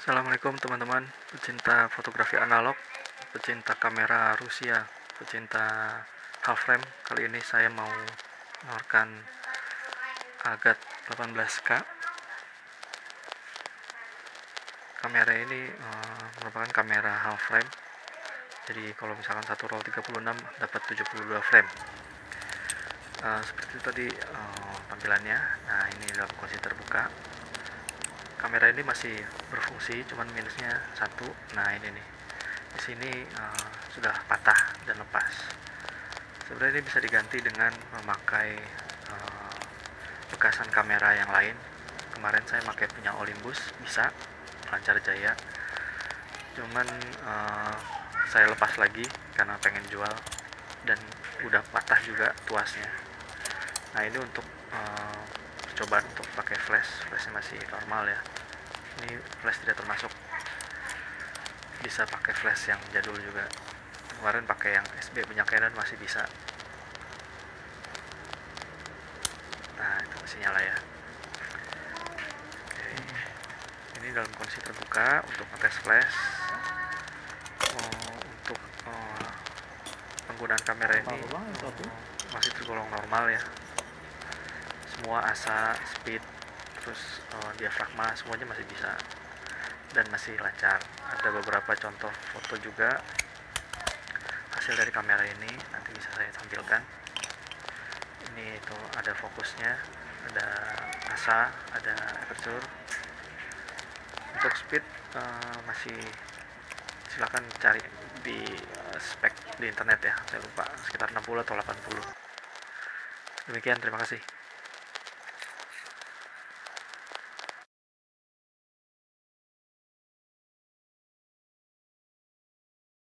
Assalamualaikum teman-teman. Pecinta fotografi analog pecinta kamera Rusia pecinta half frame kali ini saya mau mengeluarkan Agat 18K kamera ini uh, merupakan kamera half frame jadi kalau misalkan satu roll 36 dapat 72 frame. Uh, seperti tadi uh, tampilannya. Nah ini dalam kondisi terbuka kamera ini masih berfungsi cuman minusnya satu. Nah ini nih. Di sini uh, sudah patah dan lepas. Sebenarnya ini bisa diganti dengan memakai uh, bekasan kamera yang lain. Kemarin saya pakai punya Olympus bisa lancar jaya. Cuman uh, saya lepas lagi karena pengen jual dan udah patah juga tuasnya. Nah ini untuk uh, coba untuk pakai flash flashnya normal ya. Ini flash tidak termasuk. Bisa pakai flash yang jadul juga. Kemarin pakai yang SB punya Canon masih bisa. Nah itu masih nyala ya. Oke. ini dalam kondisi terbuka untuk ngetes flash. Oh, untuk oh, penggunaan kamera ini oh, masih tergolong normal ya. Semua asa speed terus uh, diafragma semuanya masih bisa dan masih lancar. Ada beberapa contoh foto juga. Hasil dari kamera ini nanti bisa saya tampilkan. Ini itu ada fokusnya ada asa ada aperture. Untuk speed uh, masih silahkan cari di uh, spek di internet ya. Saya lupa sekitar 60 atau 80 demikian terima kasih